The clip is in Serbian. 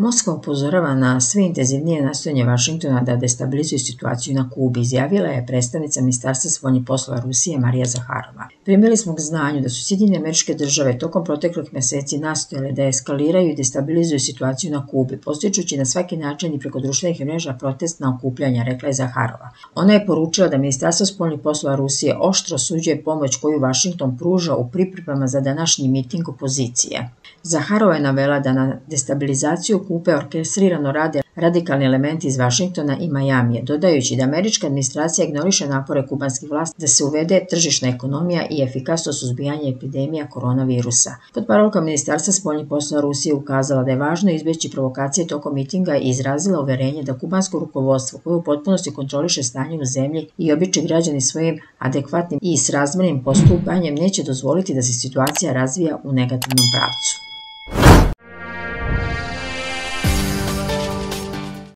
Moskva upozorava na sve intenzivnije nastojanje Vašingtona da destabilizuje situaciju na Kubi, izjavila je predstavnica Ministarstva spoljnih poslova Rusije Marija Zaharova. Primili smo k znanju da su Sjedinjene američke države tokom proteklih meseci nastojale da eskaliraju i destabilizuju situaciju na Kubi, postičući na svaki način i preko društvenih mreža protestna okupljanja, rekla je Zaharova. Ona je poručila da Ministarstvo spoljnih poslova Rusije oštro suđuje pomoć koju Vašington pruža u pripremama za današnji miting opozicije. Zaharova je navela da na destabilizaciju Kube orkestrirano rade radikalni elementi iz Vašingtona i Majamije, dodajući da američka administracija ignoriše napore kubanskih vlasti da se uvede tržišna ekonomija i efikasno suzbijanje epidemija koronavirusa. Pod parolkom Ministarstva spoljnih poslova Rusije ukazala da je važno izbeći provokacije tokom mitinga i izrazila uverenje da kubansko rukovodstvo koje u potpunosti kontroliše stanje u zemlji i obični građani svojim adekvatnim i srazmernim postupanjem neće dozvoliti da se situacija razvija u negativnom pravcu.